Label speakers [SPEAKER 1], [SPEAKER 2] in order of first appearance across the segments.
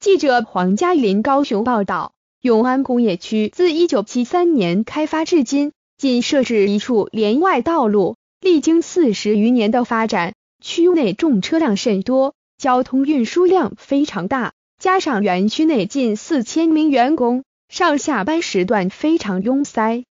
[SPEAKER 1] 记者黄嘉林高雄报道，永安工业区自一九七三年开发至今，仅设置一处连外道路，历经四十余年的发展，区内重车辆甚多，交通运输量非常大，加上园区内近四千名员工，上下班时段非常拥塞。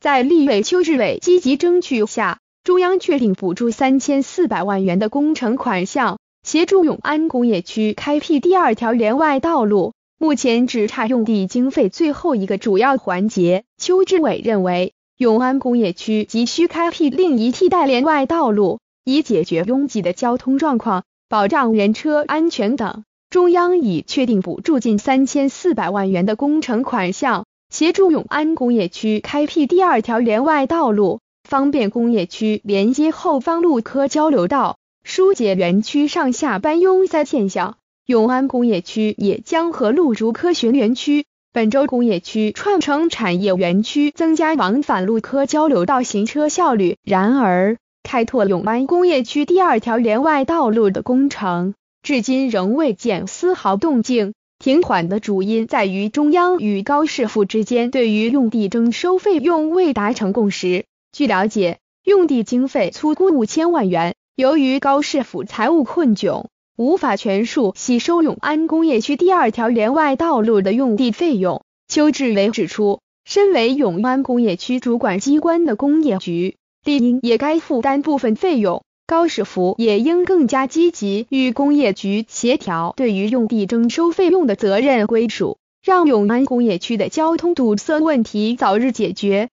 [SPEAKER 1] 在立委邱志伟积极争取下，中央确定补助三千四百万元的工程款项。协助永安工业区开辟第二条连外道路，目前只差用地经费最后一个主要环节。邱志伟认为，永安工业区急需开辟另一替代连外道路，以解决拥挤的交通状况，保障人车安全等。中央已确定补助近三千四百万元的工程款项，协助永安工业区开辟第二条连外道路，方便工业区连接后方路科交流道。疏解园区上下班拥塞现象，永安工业区也将和陆竹科学园区、本州工业区串成产业园区，增加往返陆科交流道行车效率。然而，开拓永安工业区第二条连外道路的工程，至今仍未见丝毫动静。停缓的主因在于中央与高市府之间对于用地征收费用未达成共识。据了解，用地经费粗估五千万元。由于高市府财务困窘，无法全数吸收永安工业区第二条连外道路的用地费用。邱志伟指出，身为永安工业区主管机关的工业局，理应也该负担部分费用。高市府也应更加积极与工业局协调，对于用地征收费用的责任归属，让永安工业区的交通堵塞问题早日解决。